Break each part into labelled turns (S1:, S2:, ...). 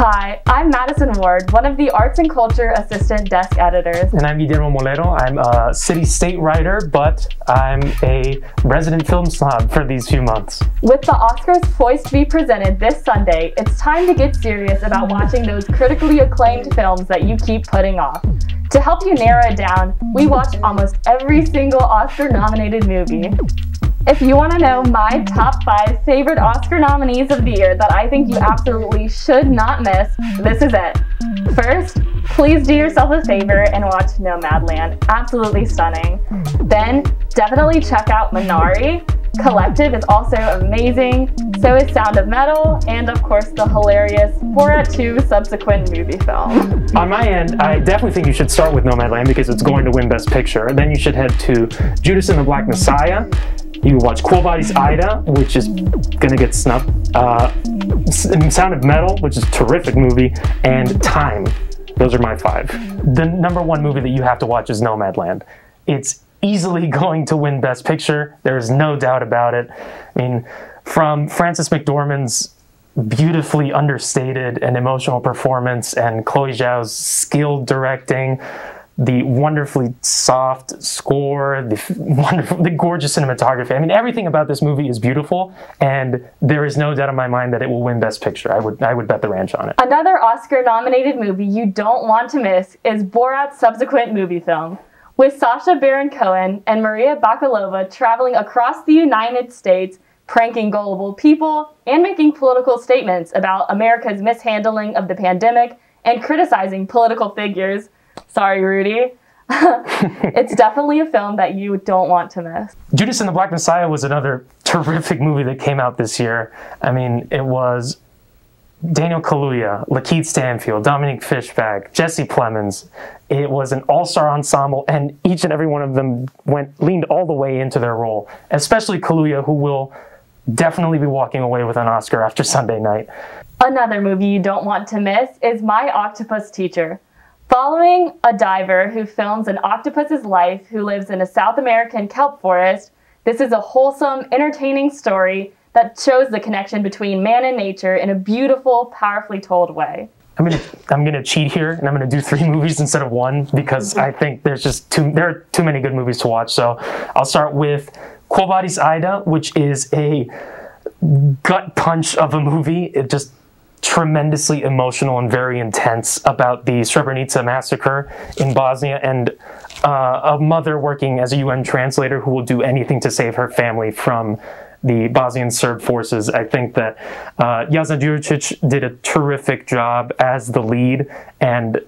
S1: Hi, I'm Madison Ward, one of the Arts and Culture Assistant Desk Editors.
S2: And I'm Guillermo Molero. I'm a city state writer, but I'm a resident film snob for these few months.
S1: With the Oscars poised to be presented this Sunday, it's time to get serious about watching those critically acclaimed films that you keep putting off. To help you narrow it down, we watch almost every single Oscar nominated movie. If you want to know my top five favorite Oscar nominees of the year that I think you absolutely should not miss, this is it. First, please do yourself a favor and watch Nomadland. Absolutely stunning. Then, definitely check out Minari. Collective is also amazing, so is Sound of Metal, and of course the hilarious Borat 2 subsequent movie film.
S2: On my end, I definitely think you should start with Nomadland because it's going to win Best Picture. Then you should head to Judas and the Black Messiah, you watch Quo Vadis Aida, which is gonna get snubbed. Uh, Sound of Metal, which is a terrific movie, and Time. Those are my five. The number one movie that you have to watch is Nomadland. It's easily going to win Best Picture. There is no doubt about it. I mean, from Frances McDormand's beautifully understated and emotional performance and Chloe Zhao's skilled directing the wonderfully soft score, the wonderful, the gorgeous cinematography. I mean, everything about this movie is beautiful, and there is no doubt in my mind that it will win Best Picture. I would, I would bet the ranch on it.
S1: Another Oscar-nominated movie you don't want to miss is Borat's subsequent movie film. With Sacha Baron Cohen and Maria Bakalova traveling across the United States, pranking gullible people, and making political statements about America's mishandling of the pandemic and criticizing political figures, Sorry, Rudy. it's definitely a film that you don't want to miss.
S2: Judas and the Black Messiah was another terrific movie that came out this year. I mean, it was Daniel Kaluuya, Lakeith Stanfield, Dominique Fishback, Jesse Plemons. It was an all-star ensemble, and each and every one of them went leaned all the way into their role. Especially Kaluuya, who will definitely be walking away with an Oscar after Sunday night.
S1: Another movie you don't want to miss is My Octopus Teacher. Following a diver who films an octopus's life who lives in a South American kelp forest, this is a wholesome, entertaining story that shows the connection between man and nature in a beautiful, powerfully told way.
S2: I'm gonna I'm gonna cheat here and I'm gonna do three movies instead of one because I think there's just too there are too many good movies to watch. So I'll start with Quo Vadis Aida, which is a gut punch of a movie. It just tremendously emotional and very intense about the Srebrenica massacre in Bosnia and uh, a mother working as a UN translator who will do anything to save her family from the Bosnian Serb forces. I think that uh, Jasna did a terrific job as the lead, and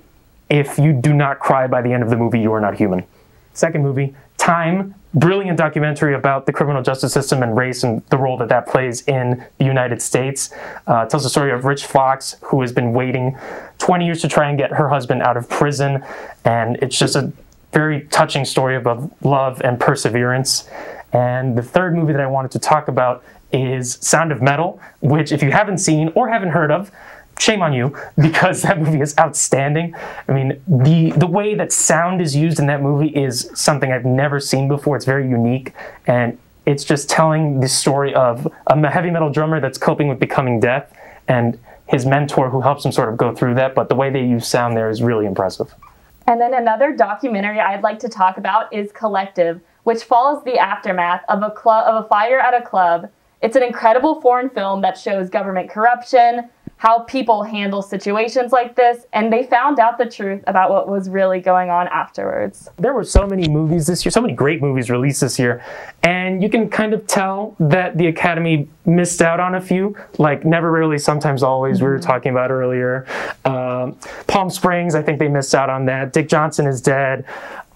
S2: if you do not cry by the end of the movie, you are not human. Second movie, Time, brilliant documentary about the criminal justice system and race and the role that that plays in the United States. Uh, tells the story of Rich Fox, who has been waiting 20 years to try and get her husband out of prison. And it's just a very touching story about love and perseverance. And the third movie that I wanted to talk about is Sound of Metal, which, if you haven't seen or haven't heard of, shame on you because that movie is outstanding. I mean, the the way that sound is used in that movie is something I've never seen before. It's very unique and it's just telling the story of a heavy metal drummer that's coping with becoming deaf and his mentor who helps him sort of go through that, but the way they use sound there is really impressive.
S1: And then another documentary I'd like to talk about is Collective, which follows the aftermath of a club of a fire at a club. It's an incredible foreign film that shows government corruption, how people handle situations like this, and they found out the truth about what was really going on afterwards.
S2: There were so many movies this year, so many great movies released this year, and you can kind of tell that the Academy missed out on a few, like Never Rarely, Sometimes Always, we were mm-hmm. talking about earlier. Um, Palm Springs, I think they missed out on that. Dick Johnson is dead.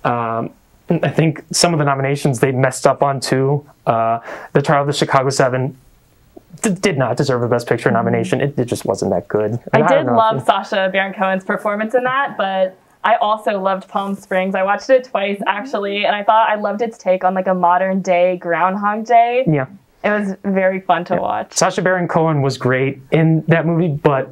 S2: Um, I think some of the nominations they messed up on too. Uh, the Trial of the Chicago Seven did not deserve a Best Picture nomination. It, it just wasn't that good.
S1: I, I did love you... Sacha Baron Cohen's performance in that, but I also loved Palm Springs. I watched it twice actually, and I thought I loved its take on like a modern day Groundhog Day.
S2: Yeah.
S1: It was very fun to
S2: yeah.
S1: watch.
S2: Sacha Baron Cohen was great in that movie, but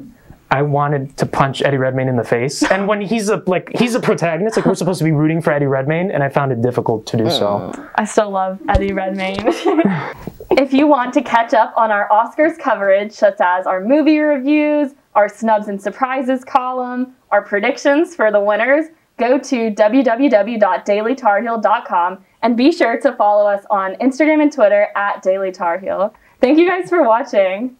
S2: I wanted to punch Eddie Redmayne in the face. And when he's a like he's a protagonist, like we're supposed to be rooting for Eddie Redmayne, and I found it difficult to do so.
S1: I still love Eddie Redmayne. if you want to catch up on our Oscars coverage, such as our movie reviews, our snubs and surprises column, our predictions for the winners, go to www.dailytarheel.com and be sure to follow us on Instagram and Twitter at Daily Tar Heel. Thank you guys for watching.